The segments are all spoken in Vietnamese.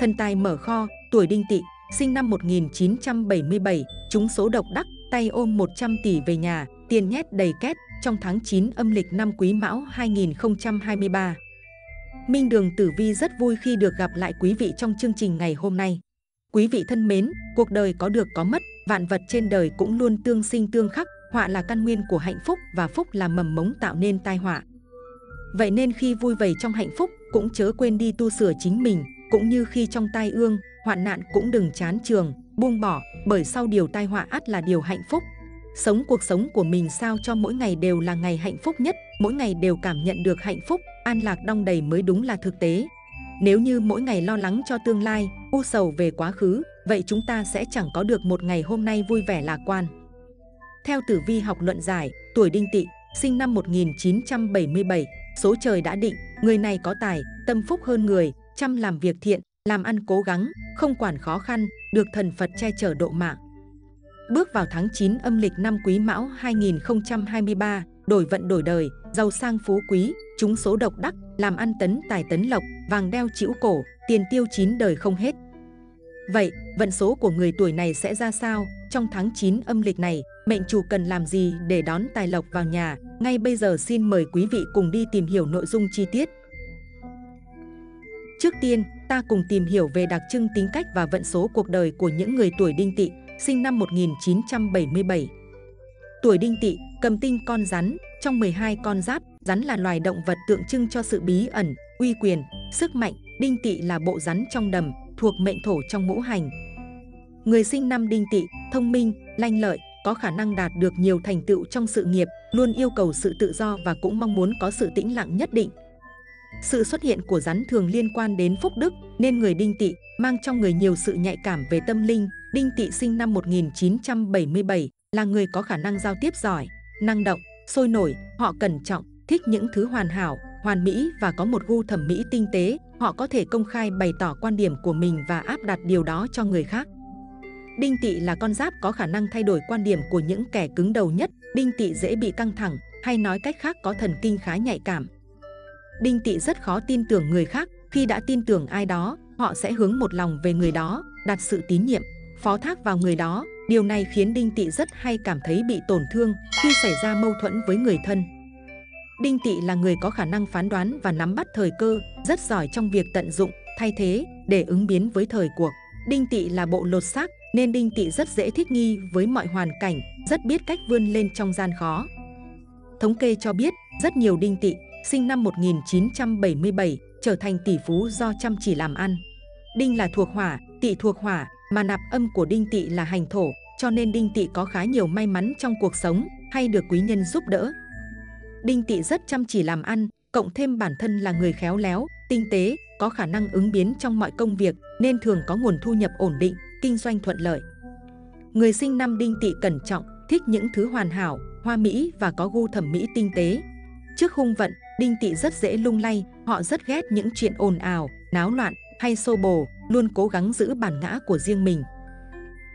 thân tài mở kho, tuổi đinh tỵ, sinh năm 1977, trúng số độc đắc, tay ôm 100 tỷ về nhà, tiền nhét đầy két trong tháng 9 âm lịch năm Quý Mão 2023. Minh Đường Tử Vi rất vui khi được gặp lại quý vị trong chương trình ngày hôm nay. Quý vị thân mến, cuộc đời có được có mất, vạn vật trên đời cũng luôn tương sinh tương khắc, họa là căn nguyên của hạnh phúc và phúc là mầm mống tạo nên tai họa. Vậy nên khi vui vầy trong hạnh phúc, cũng chớ quên đi tu sửa chính mình, cũng như khi trong tai ương, hoạn nạn cũng đừng chán trường, buông bỏ, bởi sau điều tai họa ắt là điều hạnh phúc. Sống cuộc sống của mình sao cho mỗi ngày đều là ngày hạnh phúc nhất, mỗi ngày đều cảm nhận được hạnh phúc, an lạc đong đầy mới đúng là thực tế. Nếu như mỗi ngày lo lắng cho tương lai, u sầu về quá khứ, vậy chúng ta sẽ chẳng có được một ngày hôm nay vui vẻ lạc quan. Theo tử vi học luận giải, tuổi đinh tỵ, sinh năm 1977, số trời đã định, người này có tài, tâm phúc hơn người, chăm làm việc thiện, làm ăn cố gắng, không quản khó khăn, được thần Phật che chở độ mạng. Bước vào tháng 9 âm lịch năm Quý Mão 2023, đổi vận đổi đời, giàu sang phú quý, chúng số độc đắc, làm ăn tấn tài tấn lộc, vàng đeo chĩu cổ, tiền tiêu chín đời không hết. Vậy, vận số của người tuổi này sẽ ra sao? Trong tháng 9 âm lịch này, mệnh chủ cần làm gì để đón tài lộc vào nhà? Ngay bây giờ xin mời quý vị cùng đi tìm hiểu nội dung chi tiết. Trước tiên, ta cùng tìm hiểu về đặc trưng tính cách và vận số cuộc đời của những người tuổi đinh tỵ, sinh năm 1977. Tuổi đinh tỵ, cầm tinh con rắn, trong 12 con giáp, rắn là loài động vật tượng trưng cho sự bí ẩn, uy quyền, sức mạnh. Đinh tỵ là bộ rắn trong đầm, thuộc mệnh thổ trong ngũ hành. Người sinh năm đinh tỵ, thông minh, lanh lợi, có khả năng đạt được nhiều thành tựu trong sự nghiệp, luôn yêu cầu sự tự do và cũng mong muốn có sự tĩnh lặng nhất định. Sự xuất hiện của rắn thường liên quan đến phúc đức, nên người đinh tỵ mang trong người nhiều sự nhạy cảm về tâm linh. Đinh tỵ sinh năm 1977 là người có khả năng giao tiếp giỏi, năng động, sôi nổi, họ cẩn trọng, thích những thứ hoàn hảo, hoàn mỹ và có một gu thẩm mỹ tinh tế. Họ có thể công khai bày tỏ quan điểm của mình và áp đặt điều đó cho người khác. Đinh tỵ là con giáp có khả năng thay đổi quan điểm của những kẻ cứng đầu nhất. Đinh tỵ dễ bị căng thẳng, hay nói cách khác có thần kinh khá nhạy cảm. Đinh Tị rất khó tin tưởng người khác, khi đã tin tưởng ai đó, họ sẽ hướng một lòng về người đó, đặt sự tín nhiệm, phó thác vào người đó. Điều này khiến Đinh Tị rất hay cảm thấy bị tổn thương khi xảy ra mâu thuẫn với người thân. Đinh Tị là người có khả năng phán đoán và nắm bắt thời cơ, rất giỏi trong việc tận dụng, thay thế để ứng biến với thời cuộc. Đinh Tị là bộ lột xác nên Đinh Tị rất dễ thích nghi với mọi hoàn cảnh, rất biết cách vươn lên trong gian khó. Thống kê cho biết, rất nhiều Đinh Tị sinh năm 1977 trở thành tỷ phú do chăm chỉ làm ăn. Đinh là thuộc hỏa, tỵ thuộc hỏa, mà nạp âm của đinh tỵ là hành thổ, cho nên đinh tỵ có khá nhiều may mắn trong cuộc sống hay được quý nhân giúp đỡ. Đinh tỵ rất chăm chỉ làm ăn, cộng thêm bản thân là người khéo léo, tinh tế, có khả năng ứng biến trong mọi công việc nên thường có nguồn thu nhập ổn định, kinh doanh thuận lợi. Người sinh năm đinh tỵ cẩn trọng, thích những thứ hoàn hảo, hoa mỹ và có gu thẩm mỹ tinh tế. Trước hung vận, đinh tỵ rất dễ lung lay, họ rất ghét những chuyện ồn ào, náo loạn hay xô bồ, luôn cố gắng giữ bản ngã của riêng mình.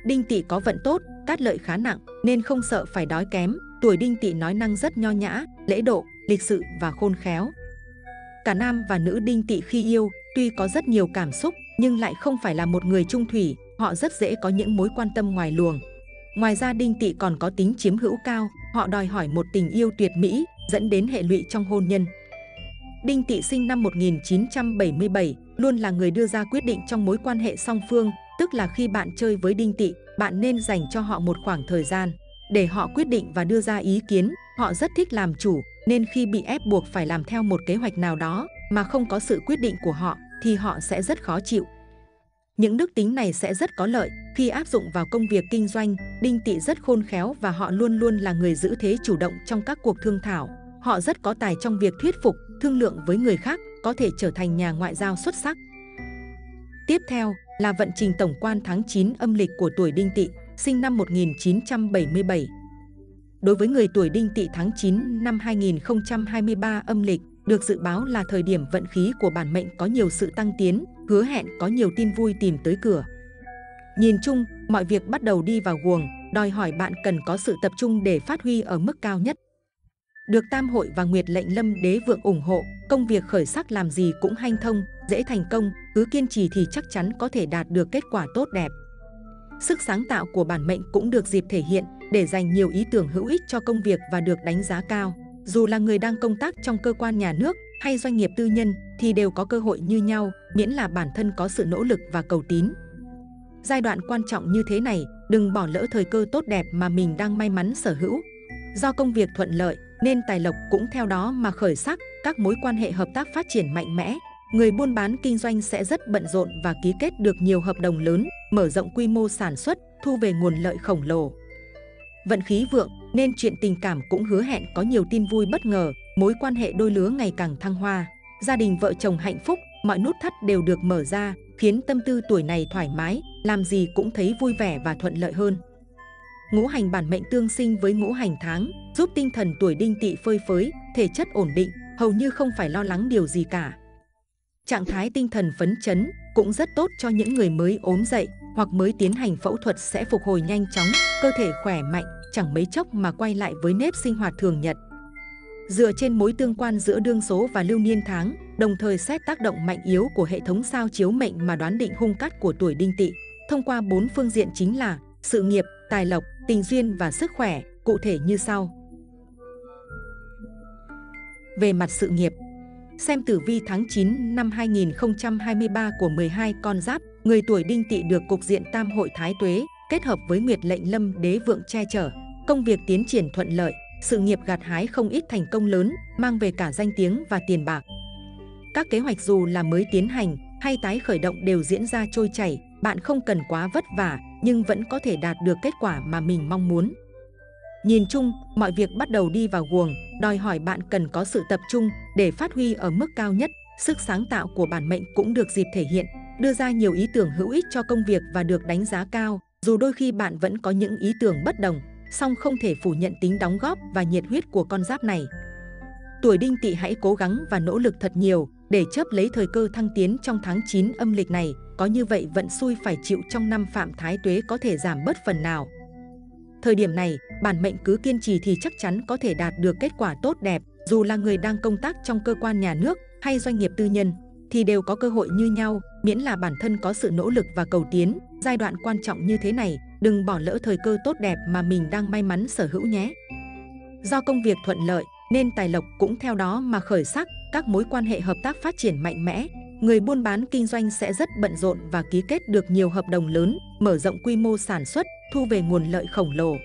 Đinh Tỵ có vận tốt, cát lợi khá nặng nên không sợ phải đói kém. Tuổi Đinh Tỵ nói năng rất nho nhã, lễ độ, lịch sự và khôn khéo. Cả nam và nữ Đinh Tỵ khi yêu tuy có rất nhiều cảm xúc nhưng lại không phải là một người trung thủy. Họ rất dễ có những mối quan tâm ngoài luồng. Ngoài ra Đinh Tỵ còn có tính chiếm hữu cao. Họ đòi hỏi một tình yêu tuyệt mỹ dẫn đến hệ lụy trong hôn nhân. Đinh Tị sinh năm 1977, luôn là người đưa ra quyết định trong mối quan hệ song phương, tức là khi bạn chơi với Đinh Tị, bạn nên dành cho họ một khoảng thời gian để họ quyết định và đưa ra ý kiến. Họ rất thích làm chủ, nên khi bị ép buộc phải làm theo một kế hoạch nào đó mà không có sự quyết định của họ thì họ sẽ rất khó chịu. Những đức tính này sẽ rất có lợi khi áp dụng vào công việc kinh doanh. Đinh Tị rất khôn khéo và họ luôn luôn là người giữ thế chủ động trong các cuộc thương thảo. Họ rất có tài trong việc thuyết phục, thương lượng với người khác, có thể trở thành nhà ngoại giao xuất sắc. Tiếp theo là vận trình tổng quan tháng 9 âm lịch của tuổi Đinh Tị sinh năm 1977. Đối với người tuổi Đinh Tị tháng 9 năm 2023 âm lịch, được dự báo là thời điểm vận khí của bản mệnh có nhiều sự tăng tiến, hứa hẹn có nhiều tin vui tìm tới cửa. Nhìn chung, mọi việc bắt đầu đi vào guồng, đòi hỏi bạn cần có sự tập trung để phát huy ở mức cao nhất. được Tam hội và Nguyệt lệnh Lâm Đế vượng ủng hộ, công việc khởi sắc làm gì cũng hanh thông, dễ thành công, cứ kiên trì thì chắc chắn có thể đạt được kết quả tốt đẹp. Sức sáng tạo của bản mệnh cũng được dịp thể hiện để dành nhiều ý tưởng hữu ích cho công việc và được đánh giá cao. Dù là người đang công tác trong cơ quan nhà nước hay doanh nghiệp tư nhân thì đều có cơ hội như nhau, miễn là bản thân có sự nỗ lực và cầu tín. Giai đoạn quan trọng như thế này, đừng bỏ lỡ thời cơ tốt đẹp mà mình đang may mắn sở hữu. Do công việc thuận lợi nên tài lộc cũng theo đó mà khởi sắc, các mối quan hệ hợp tác phát triển mạnh mẽ. Người buôn bán kinh doanh sẽ rất bận rộn và ký kết được nhiều hợp đồng lớn, mở rộng quy mô sản xuất, thu về nguồn lợi khổng lồ. Vận khí vượng nên chuyện tình cảm cũng hứa hẹn có nhiều tin vui bất ngờ, mối quan hệ đôi lứa ngày càng thăng hoa. Gia đình vợ chồng hạnh phúc, mọi nút thắt đều được mở ra, khiến tâm tư tuổi này thoải mái, làm gì cũng thấy vui vẻ và thuận lợi hơn. Ngũ hành bản mệnh tương sinh với ngũ hành tháng, giúp tinh thần tuổi đinh tỵ phơi phới, thể chất ổn định, hầu như không phải lo lắng điều gì cả. Trạng thái tinh thần phấn chấn cũng rất tốt cho những người mới ốm dậy hoặc mới tiến hành phẫu thuật sẽ phục hồi nhanh chóng, cơ thể khỏe mạnh, chẳng mấy chốc mà quay lại với nếp sinh hoạt thường nhật. Dựa trên mối tương quan giữa đương số và lưu niên tháng, đồng thời xét tác động mạnh yếu của hệ thống sao chiếu mệnh mà đoán định hung cát của tuổi đinh tỵ. Thông qua bốn phương diện chính là sự nghiệp, tài lộc, tình duyên và sức khỏe, cụ thể như sau. Về mặt sự nghiệp, xem tử vi tháng 9 năm 2023 của 12 con giáp, người tuổi đinh tỵ được cục diện tam hội thái tuế, kết hợp với nguyệt lệnh lâm đế vượng che chở, công việc tiến triển thuận lợi, sự nghiệp gặt hái không ít thành công lớn, mang về cả danh tiếng và tiền bạc. Các kế hoạch dù là mới tiến hành hay tái khởi động đều diễn ra trôi chảy, bạn không cần quá vất vả nhưng vẫn có thể đạt được kết quả mà mình mong muốn. Nhìn chung, mọi việc bắt đầu đi vào guồng, đòi hỏi bạn cần có sự tập trung để phát huy ở mức cao nhất. Sức sáng tạo của bản mệnh cũng được dịp thể hiện, đưa ra nhiều ý tưởng hữu ích cho công việc và được đánh giá cao. Dù đôi khi bạn vẫn có những ý tưởng bất đồng, song không thể phủ nhận tính đóng góp và nhiệt huyết của con giáp này. Tuổi đinh tỵ hãy cố gắng và nỗ lực thật nhiều để chớp lấy thời cơ thăng tiến trong tháng 9 âm lịch này, có như vậy vận xui phải chịu trong năm phạm thái tuế có thể giảm bớt phần nào. Thời điểm này, bản mệnh cứ kiên trì thì chắc chắn có thể đạt được kết quả tốt đẹp, dù là người đang công tác trong cơ quan nhà nước hay doanh nghiệp tư nhân, thì đều có cơ hội như nhau, miễn là bản thân có sự nỗ lực và cầu tiến. Giai đoạn quan trọng như thế này, đừng bỏ lỡ thời cơ tốt đẹp mà mình đang may mắn sở hữu nhé. Do công việc thuận lợi, nên tài lộc cũng theo đó mà khởi sắc, các mối quan hệ hợp tác phát triển mạnh mẽ. Người buôn bán kinh doanh sẽ rất bận rộn và ký kết được nhiều hợp đồng lớn, mở rộng quy mô sản xuất, thu về nguồn lợi khổng lồ.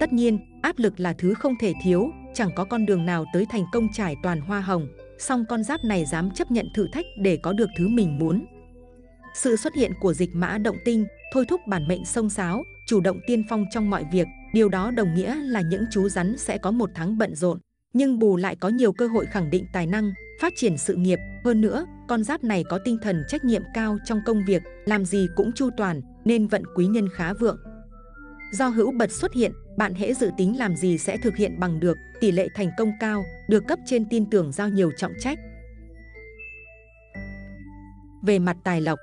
Tất nhiên, áp lực là thứ không thể thiếu, chẳng có con đường nào tới thành công trải toàn hoa hồng, song con giáp này dám chấp nhận thử thách để có được thứ mình muốn. Sự xuất hiện của dịch mã động tinh thôi thúc bản mệnh sông sáo, chủ động tiên phong trong mọi việc, điều đó đồng nghĩa là những chú rắn sẽ có một tháng bận rộn, nhưng bù lại có nhiều cơ hội khẳng định tài năng, phát triển sự nghiệp. Hơn nữa, con giáp này có tinh thần trách nhiệm cao trong công việc, làm gì cũng chu toàn, nên vận quý nhân khá vượng. Do hữu bật xuất hiện, bạn hễ dự tính làm gì sẽ thực hiện bằng được, tỷ lệ thành công cao, được cấp trên tin tưởng giao nhiều trọng trách. Về mặt tài lộc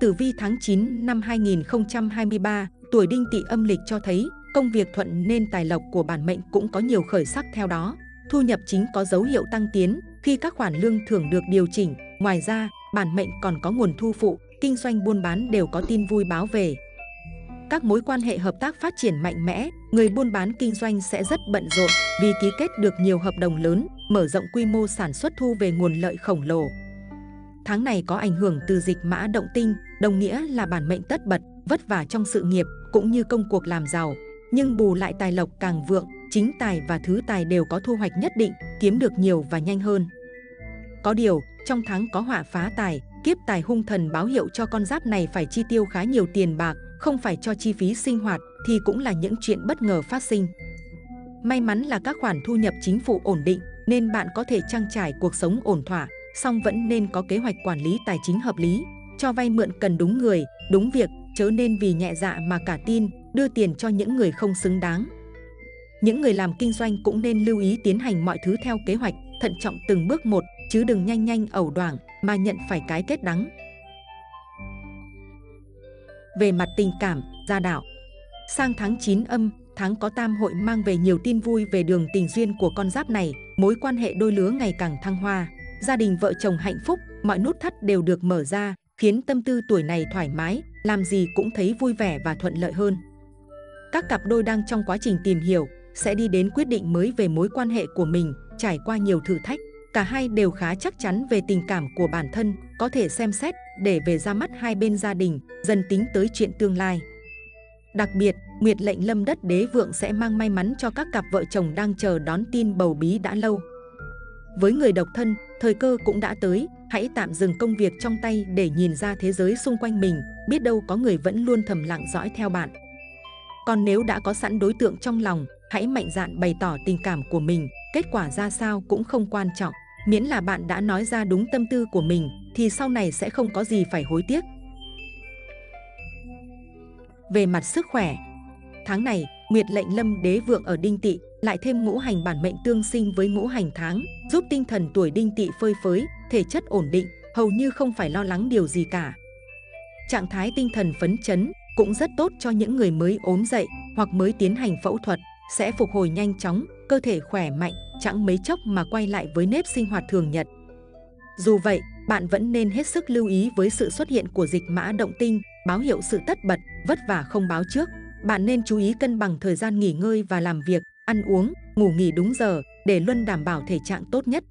Tử vi tháng 9 năm 2023, tuổi đinh tỵ âm lịch cho thấy công việc thuận nên tài lộc của bản mệnh cũng có nhiều khởi sắc theo đó. Thu nhập chính có dấu hiệu tăng tiến khi các khoản lương thưởng được điều chỉnh. Ngoài ra, bản mệnh còn có nguồn thu phụ, kinh doanh buôn bán đều có tin vui báo về. Các mối quan hệ hợp tác phát triển mạnh mẽ, người buôn bán kinh doanh sẽ rất bận rộn vì ký kết được nhiều hợp đồng lớn, mở rộng quy mô sản xuất thu về nguồn lợi khổng lồ. Tháng này có ảnh hưởng từ dịch mã động tinh, đồng nghĩa là bản mệnh tất bật, vất vả trong sự nghiệp cũng như công cuộc làm giàu. Nhưng bù lại tài lộc càng vượng, chính tài và thứ tài đều có thu hoạch nhất định, kiếm được nhiều và nhanh hơn. Có điều, trong tháng có họa phá tài, kiếp tài hung thần báo hiệu cho con giáp này phải chi tiêu khá nhiều tiền bạc, không phải cho chi phí sinh hoạt thì cũng là những chuyện bất ngờ phát sinh. May mắn là các khoản thu nhập chính phủ ổn định nên bạn có thể trang trải cuộc sống ổn thỏa, song vẫn nên có kế hoạch quản lý tài chính hợp lý. Cho vay mượn cần đúng người, đúng việc, chớ nên vì nhẹ dạ mà cả tin, đưa tiền cho những người không xứng đáng. Những người làm kinh doanh cũng nên lưu ý tiến hành mọi thứ theo kế hoạch, thận trọng từng bước một, chứ đừng nhanh nhanh ẩu đoảng mà nhận phải cái kết đắng. Về mặt tình cảm, gia đạo Sang tháng 9 âm, tháng có tam hội mang về nhiều tin vui về đường tình duyên của con giáp này, mối quan hệ đôi lứa ngày càng thăng hoa. Gia đình vợ chồng hạnh phúc, mọi nút thắt đều được mở ra, khiến tâm tư tuổi này thoải mái, làm gì cũng thấy vui vẻ và thuận lợi hơn. Các cặp đôi đang trong quá trình tìm hiểu, sẽ đi đến quyết định mới về mối quan hệ của mình, trải qua nhiều thử thách. Cả hai đều khá chắc chắn về tình cảm của bản thân, có thể xem xét để về ra mắt hai bên gia đình, dần tính tới chuyện tương lai. Đặc biệt, Nguyệt lệnh lâm đất đế vượng sẽ mang may mắn cho các cặp vợ chồng đang chờ đón tin bầu bí đã lâu. Với người độc thân, thời cơ cũng đã tới, hãy tạm dừng công việc trong tay để nhìn ra thế giới xung quanh mình, biết đâu có người vẫn luôn thầm lặng dõi theo bạn. Còn nếu đã có sẵn đối tượng trong lòng, hãy mạnh dạn bày tỏ tình cảm của mình, kết quả ra sao cũng không quan trọng. Miễn là bạn đã nói ra đúng tâm tư của mình, thì sau này sẽ không có gì phải hối tiếc. Về mặt sức khỏe, tháng này, Nguyệt lệnh lâm đế vượng ở Đinh Tỵ, lại thêm ngũ hành bản mệnh tương sinh với ngũ hành tháng, giúp tinh thần tuổi Đinh Tỵ phơi phới, thể chất ổn định, hầu như không phải lo lắng điều gì cả. Trạng thái tinh thần phấn chấn cũng rất tốt cho những người mới ốm dậy hoặc mới tiến hành phẫu thuật, sẽ phục hồi nhanh chóng, cơ thể khỏe mạnh, chẳng mấy chốc mà quay lại với nếp sinh hoạt thường nhật. Dù vậy, bạn vẫn nên hết sức lưu ý với sự xuất hiện của dịch mã động tinh, báo hiệu sự tất bật, vất vả không báo trước. Bạn nên chú ý cân bằng thời gian nghỉ ngơi và làm việc, ăn uống, ngủ nghỉ đúng giờ để luôn đảm bảo thể trạng tốt nhất.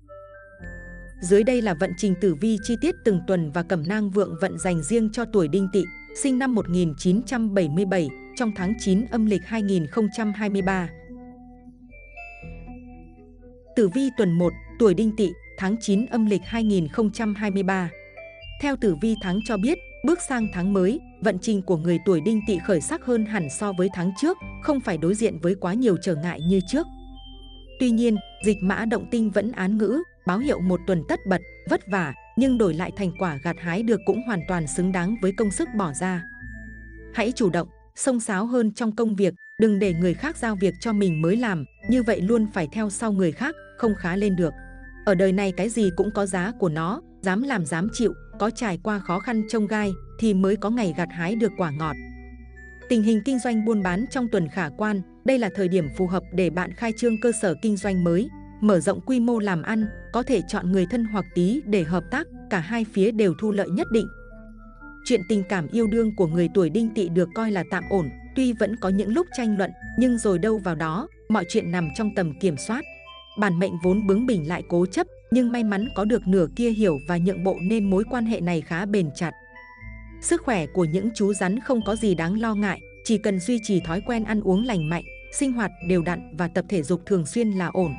Dưới đây là vận trình tử vi chi tiết từng tuần và cẩm nang vượng vận dành riêng cho tuổi đinh tỵ, sinh năm 1977, trong tháng 9 âm lịch 2023. Tử vi tuần 1, tuổi đinh tỵ, tháng 9 âm lịch 2023. Theo tử vi tháng cho biết, bước sang tháng mới, vận trình của người tuổi đinh tỵ khởi sắc hơn hẳn so với tháng trước, không phải đối diện với quá nhiều trở ngại như trước. Tuy nhiên, dịch mã động tinh vẫn án ngữ, báo hiệu một tuần tất bật, vất vả, nhưng đổi lại thành quả gặt hái được cũng hoàn toàn xứng đáng với công sức bỏ ra. Hãy chủ động, sông sáo hơn trong công việc, đừng để người khác giao việc cho mình mới làm, như vậy luôn phải theo sau người khác, không khá lên được. Ở đời này cái gì cũng có giá của nó, dám làm dám chịu, có trải qua khó khăn trông gai thì mới có ngày gặt hái được quả ngọt. Tình hình kinh doanh buôn bán trong tuần khả quan, đây là thời điểm phù hợp để bạn khai trương cơ sở kinh doanh mới, mở rộng quy mô làm ăn, có thể chọn người thân hoặc tí để hợp tác, cả hai phía đều thu lợi nhất định. Chuyện tình cảm yêu đương của người tuổi đinh tỵ được coi là tạm ổn, tuy vẫn có những lúc tranh luận, nhưng rồi đâu vào đó, mọi chuyện nằm trong tầm kiểm soát. Bản mệnh vốn bướng bỉnh lại cố chấp, nhưng may mắn có được nửa kia hiểu và nhượng bộ nên mối quan hệ này khá bền chặt. Sức khỏe của những chú rắn không có gì đáng lo ngại, chỉ cần duy trì thói quen ăn uống lành mạnh, sinh hoạt đều đặn và tập thể dục thường xuyên là ổn.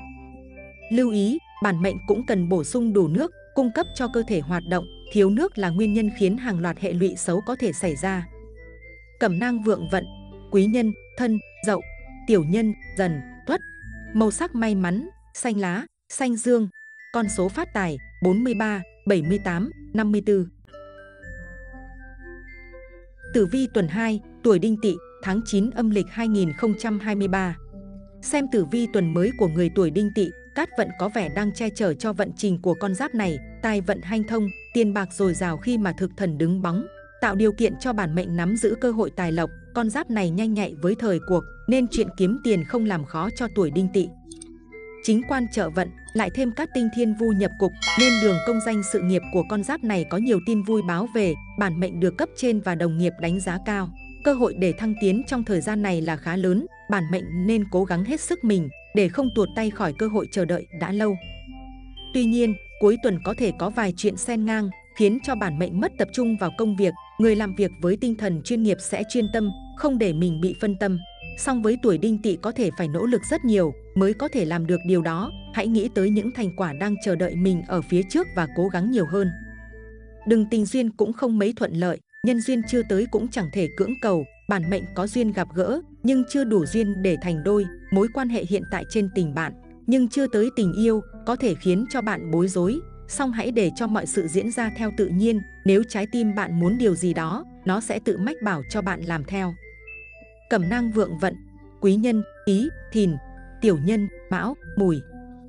Lưu ý, bản mệnh cũng cần bổ sung đủ nước, cung cấp cho cơ thể hoạt động, thiếu nước là nguyên nhân khiến hàng loạt hệ lụy xấu có thể xảy ra. Cẩm nang vượng vận, quý nhân, thân, dậu, tiểu nhân, dần, tuất. Màu sắc may mắn, xanh lá, xanh dương. Con số phát tài 43, 78, 54. Tử vi tuần 2, tuổi đinh tỵ, tháng 9 âm lịch 2023. Xem tử vi tuần mới của người tuổi đinh tỵ, cát vận có vẻ đang che chở cho vận trình của con giáp này, tài vận hanh thông, tiền bạc dồi dào khi mà thực thần đứng bóng, tạo điều kiện cho bản mệnh nắm giữ cơ hội tài lộc. Con giáp này nhanh nhạy với thời cuộc, nên chuyện kiếm tiền không làm khó cho tuổi đinh tỵ. Chính quan trợ vận, lại thêm các tinh thiên vu nhập cục, nên đường công danh sự nghiệp của con giáp này có nhiều tin vui báo về, bản mệnh được cấp trên và đồng nghiệp đánh giá cao. Cơ hội để thăng tiến trong thời gian này là khá lớn, bản mệnh nên cố gắng hết sức mình để không tuột tay khỏi cơ hội chờ đợi đã lâu. Tuy nhiên, cuối tuần có thể có vài chuyện xen ngang, khiến cho bản mệnh mất tập trung vào công việc. Người làm việc với tinh thần chuyên nghiệp sẽ chuyên tâm, không để mình bị phân tâm. Song với tuổi đinh tỵ có thể phải nỗ lực rất nhiều mới có thể làm được điều đó. Hãy nghĩ tới những thành quả đang chờ đợi mình ở phía trước và cố gắng nhiều hơn. Đừng tình duyên cũng không mấy thuận lợi, nhân duyên chưa tới cũng chẳng thể cưỡng cầu, bản mệnh có duyên gặp gỡ nhưng chưa đủ duyên để thành đôi, mối quan hệ hiện tại trên tình bạn nhưng chưa tới tình yêu có thể khiến cho bạn bối rối, song hãy để cho mọi sự diễn ra theo tự nhiên, nếu trái tim bạn muốn điều gì đó, nó sẽ tự mách bảo cho bạn làm theo. Cẩm năng vượng vận, quý nhân, ý, thìn, tiểu nhân, mão, mùi.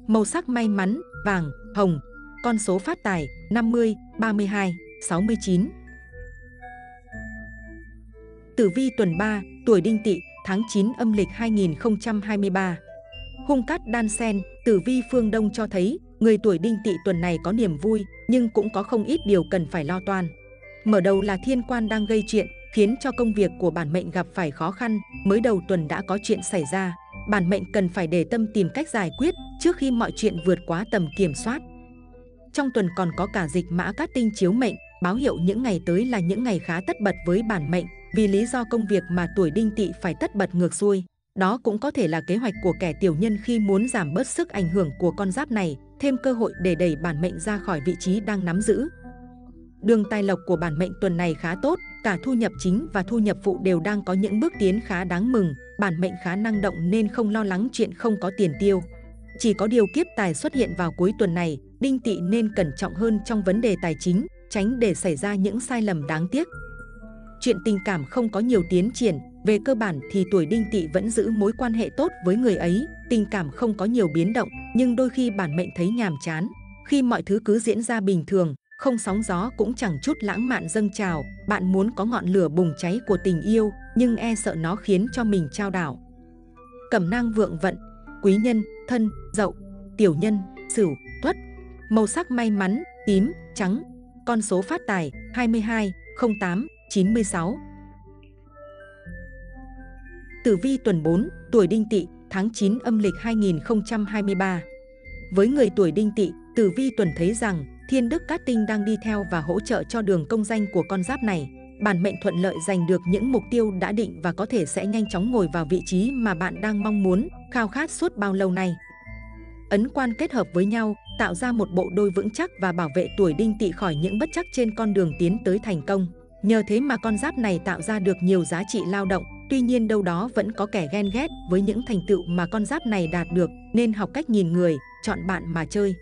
Màu sắc may mắn, vàng, hồng. Con số phát tài 50, 32, 69. Tử vi tuần 3, tuổi đinh tỵ, tháng 9 âm lịch 2023. Hung cát đan sen, tử vi phương Đông cho thấy người tuổi đinh tỵ tuần này có niềm vui nhưng cũng có không ít điều cần phải lo toan. Mở đầu là thiên quan đang gây chuyện, khiến cho công việc của bản mệnh gặp phải khó khăn, mới đầu tuần đã có chuyện xảy ra. Bản mệnh cần phải để tâm tìm cách giải quyết trước khi mọi chuyện vượt quá tầm kiểm soát. Trong tuần còn có cả dịch mã cát tinh chiếu mệnh, báo hiệu những ngày tới là những ngày khá tất bật với bản mệnh, vì lý do công việc mà tuổi đinh tỵ phải tất bật ngược xuôi. Đó cũng có thể là kế hoạch của kẻ tiểu nhân khi muốn giảm bớt sức ảnh hưởng của con giáp này, thêm cơ hội để đẩy bản mệnh ra khỏi vị trí đang nắm giữ. Đường tài lộc của bản mệnh tuần này khá tốt, cả thu nhập chính và thu nhập phụ đều đang có những bước tiến khá đáng mừng, bản mệnh khá năng động nên không lo lắng chuyện không có tiền tiêu. Chỉ có điều kiếp tài xuất hiện vào cuối tuần này, đinh tỵ nên cẩn trọng hơn trong vấn đề tài chính, tránh để xảy ra những sai lầm đáng tiếc. Chuyện tình cảm không có nhiều tiến triển, về cơ bản thì tuổi đinh tỵ vẫn giữ mối quan hệ tốt với người ấy, tình cảm không có nhiều biến động, nhưng đôi khi bản mệnh thấy nhàm chán. Khi mọi thứ cứ diễn ra bình thường, không sóng gió cũng chẳng chút lãng mạn dâng trào, bạn muốn có ngọn lửa bùng cháy của tình yêu, nhưng e sợ nó khiến cho mình trao đảo. Cẩm nang vượng vận, quý nhân, thân, dậu, tiểu nhân, sửu, tuất. Màu sắc may mắn, tím, trắng. Con số phát tài, 22, 08, 96. Tử vi tuần 4, tuổi đinh tỵ, tháng 9 âm lịch 2023. Với người tuổi đinh tỵ, tử vi tuần thấy rằng thiên đức cát tinh đang đi theo và hỗ trợ cho đường công danh của con giáp này. Bản mệnh thuận lợi giành được những mục tiêu đã định và có thể sẽ nhanh chóng ngồi vào vị trí mà bạn đang mong muốn, khao khát suốt bao lâu nay. Ấn quan kết hợp với nhau, tạo ra một bộ đôi vững chắc và bảo vệ tuổi đinh tỵ khỏi những bất chắc trên con đường tiến tới thành công. Nhờ thế mà con giáp này tạo ra được nhiều giá trị lao động, tuy nhiên đâu đó vẫn có kẻ ghen ghét với những thành tựu mà con giáp này đạt được, nên học cách nhìn người, chọn bạn mà chơi.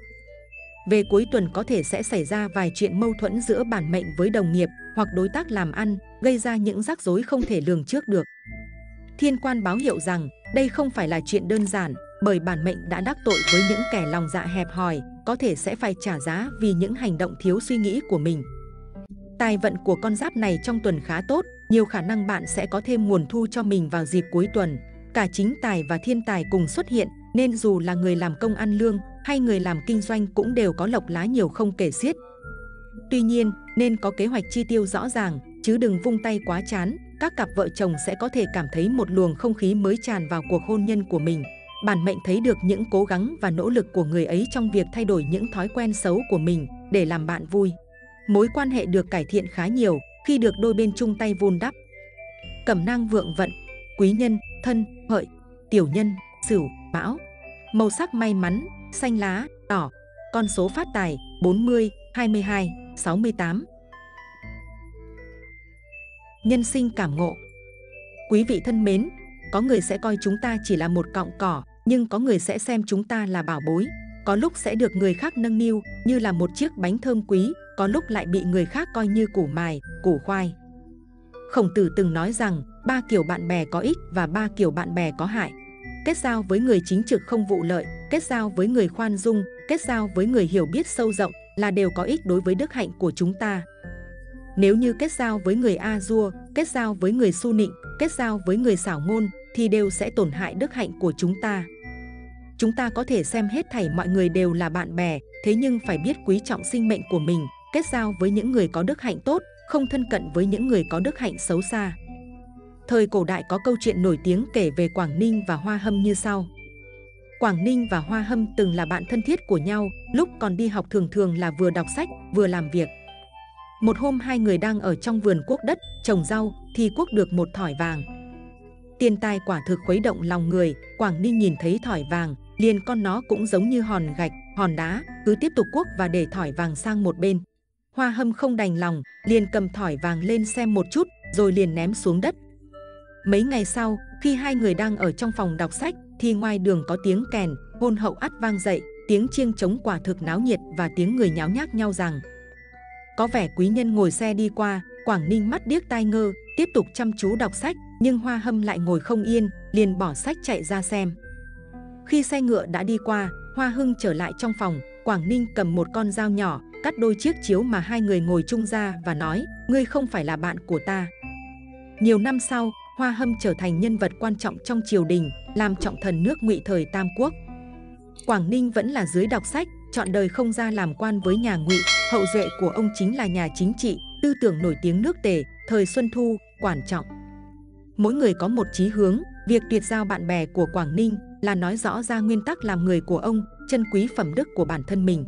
Về cuối tuần có thể sẽ xảy ra vài chuyện mâu thuẫn giữa bản mệnh với đồng nghiệp hoặc đối tác làm ăn, gây ra những rắc rối không thể lường trước được. Thiên quan báo hiệu rằng đây không phải là chuyện đơn giản, bởi bản mệnh đã đắc tội với những kẻ lòng dạ hẹp hòi, có thể sẽ phải trả giá vì những hành động thiếu suy nghĩ của mình. Tài vận của con giáp này trong tuần khá tốt, nhiều khả năng bạn sẽ có thêm nguồn thu cho mình vào dịp cuối tuần. Cả chính tài và thiên tài cùng xuất hiện, nên dù là người làm công ăn lương hay người làm kinh doanh cũng đều có lộc lá nhiều không kể xiết. Tuy nhiên, nên có kế hoạch chi tiêu rõ ràng, chứ đừng vung tay quá chán. Các cặp vợ chồng sẽ có thể cảm thấy một luồng không khí mới tràn vào cuộc hôn nhân của mình. Bản mệnh thấy được những cố gắng và nỗ lực của người ấy trong việc thay đổi những thói quen xấu của mình để làm bạn vui. Mối quan hệ được cải thiện khá nhiều khi được đôi bên chung tay vun đắp. Cẩm nang vượng vận, quý nhân, thân, hợi, tiểu nhân, sửu, mão. Màu sắc may mắn, xanh lá, đỏ. Con số phát tài 40, 22, 68. Nhân sinh cảm ngộ Quý vị thân mến, có người sẽ coi chúng ta chỉ là một cọng cỏ, nhưng có người sẽ xem chúng ta là bảo bối. Có lúc sẽ được người khác nâng niu như là một chiếc bánh thơm quý, có lúc lại bị người khác coi như củ mài, củ khoai. Khổng tử từng nói rằng ba kiểu bạn bè có ích và ba kiểu bạn bè có hại. Kết giao với người chính trực không vụ lợi, kết giao với người khoan dung, kết giao với người hiểu biết sâu rộng là đều có ích đối với đức hạnh của chúng ta. Nếu như kết giao với người a dua, kết giao với người su nịnh, kết giao với người xảo ngôn thì đều sẽ tổn hại đức hạnh của chúng ta. Chúng ta có thể xem hết thảy mọi người đều là bạn bè, thế nhưng phải biết quý trọng sinh mệnh của mình, kết giao với những người có đức hạnh tốt, không thân cận với những người có đức hạnh xấu xa. Thời cổ đại có câu chuyện nổi tiếng kể về Quảng Ninh và Hoa Hâm như sau. Quảng Ninh và Hoa Hâm từng là bạn thân thiết của nhau, lúc còn đi học thường thường là vừa đọc sách, vừa làm việc. Một hôm hai người đang ở trong vườn quốc đất, trồng rau, thì quốc được một thỏi vàng. Tiền tài quả thực khuấy động lòng người, Quảng Ninh nhìn thấy thỏi vàng, liền con nó cũng giống như hòn gạch, hòn đá, cứ tiếp tục quốc và để thỏi vàng sang một bên. Hoa hâm không đành lòng, liền cầm thỏi vàng lên xem một chút, rồi liền ném xuống đất. Mấy ngày sau, khi hai người đang ở trong phòng đọc sách, thì ngoài đường có tiếng kèn, hôn hậu ắt vang dậy, tiếng chiêng trống quả thực náo nhiệt và tiếng người nháo nhác nhau rằng. Có vẻ quý nhân ngồi xe đi qua, Quảng Ninh mắt điếc tai ngơ, tiếp tục chăm chú đọc sách, nhưng Hoa Hâm lại ngồi không yên, liền bỏ sách chạy ra xem. Khi xe ngựa đã đi qua, Hoa Hưng trở lại trong phòng, Quảng Ninh cầm một con dao nhỏ, cắt đôi chiếc chiếu mà hai người ngồi chung ra và nói, ngươi không phải là bạn của ta. Nhiều năm sau, Hoa Hâm trở thành nhân vật quan trọng trong triều đình, làm trọng thần nước Ngụy thời Tam Quốc. Quảng Ninh vẫn là dưới đọc sách, chọn đời không ra làm quan với nhà Ngụy, hậu duệ của ông chính là nhà chính trị, tư tưởng nổi tiếng nước Tề, thời Xuân Thu, quản trọng. Mỗi người có một chí hướng, việc tuyệt giao bạn bè của Quảng Ninh là nói rõ ra nguyên tắc làm người của ông, chân quý phẩm đức của bản thân mình.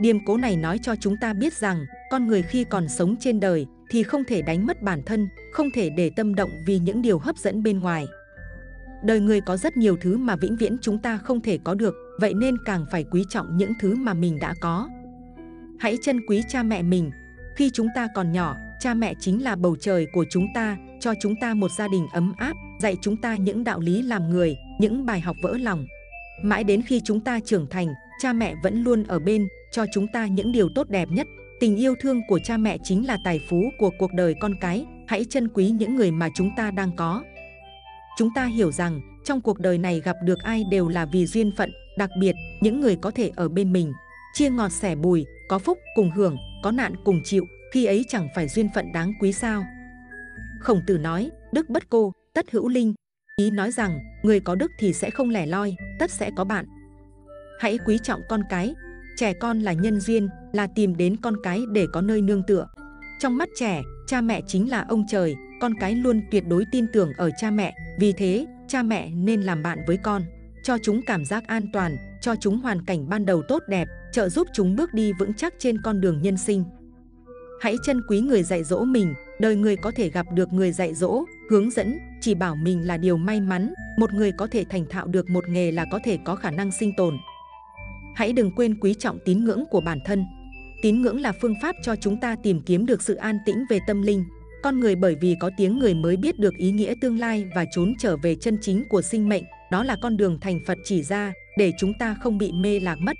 Điềm cố này nói cho chúng ta biết rằng, con người khi còn sống trên đời thì không thể đánh mất bản thân, không thể để tâm động vì những điều hấp dẫn bên ngoài. Đời người có rất nhiều thứ mà vĩnh viễn chúng ta không thể có được, vậy nên càng phải quý trọng những thứ mà mình đã có. Hãy trân quý cha mẹ mình. Khi chúng ta còn nhỏ, cha mẹ chính là bầu trời của chúng ta, cho chúng ta một gia đình ấm áp, dạy chúng ta những đạo lý làm người, những bài học vỡ lòng. Mãi đến khi chúng ta trưởng thành, cha mẹ vẫn luôn ở bên, cho chúng ta những điều tốt đẹp nhất. Tình yêu thương của cha mẹ chính là tài phú của cuộc đời con cái. Hãy trân quý những người mà chúng ta đang có. Chúng ta hiểu rằng, trong cuộc đời này gặp được ai đều là vì duyên phận, đặc biệt những người có thể ở bên mình. Chia ngọt sẻ bùi, có phúc cùng hưởng, có nạn cùng chịu, khi ấy chẳng phải duyên phận đáng quý sao. Khổng tử nói, đức bất cô, tất hữu linh. Ý nói rằng, người có đức thì sẽ không lẻ loi, tất sẽ có bạn. Hãy quý trọng con cái, trẻ con là nhân duyên, là tìm đến con cái để có nơi nương tựa. Trong mắt trẻ, cha mẹ chính là ông trời, con cái luôn tuyệt đối tin tưởng ở cha mẹ. Vì thế, cha mẹ nên làm bạn với con, cho chúng cảm giác an toàn, cho chúng hoàn cảnh ban đầu tốt đẹp, trợ giúp chúng bước đi vững chắc trên con đường nhân sinh. Hãy trân quý người dạy dỗ mình, đời người có thể gặp được người dạy dỗ, hướng dẫn, chỉ bảo mình là điều may mắn, một người có thể thành thạo được một nghề là có thể có khả năng sinh tồn. Hãy đừng quên quý trọng tín ngưỡng của bản thân. Tín ngưỡng là phương pháp cho chúng ta tìm kiếm được sự an tĩnh về tâm linh. Con người bởi vì có tiếng người mới biết được ý nghĩa tương lai và trốn trở về chân chính của sinh mệnh. Đó là con đường thành Phật chỉ ra để chúng ta không bị mê lạc mất.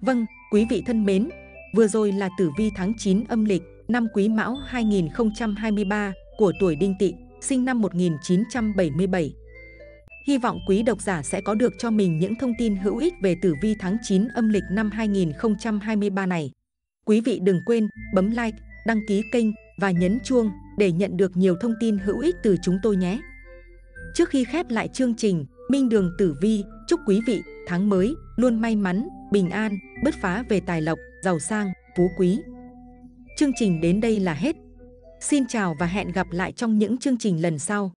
Vâng, quý vị thân mến, vừa rồi là tử vi tháng 9 âm lịch năm Quý Mão 2023 của tuổi Đinh Tỵ, sinh năm 1977. Hy vọng quý độc giả sẽ có được cho mình những thông tin hữu ích về tử vi tháng 9 âm lịch năm 2023 này. Quý vị đừng quên bấm like, đăng ký kênh và nhấn chuông để nhận được nhiều thông tin hữu ích từ chúng tôi nhé. Trước khi khép lại chương trình, Minh Đường Tử Vi chúc quý vị tháng mới luôn may mắn, bình an, bứt phá về tài lộc, giàu sang, phú quý. Chương trình đến đây là hết. Xin chào và hẹn gặp lại trong những chương trình lần sau.